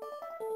Música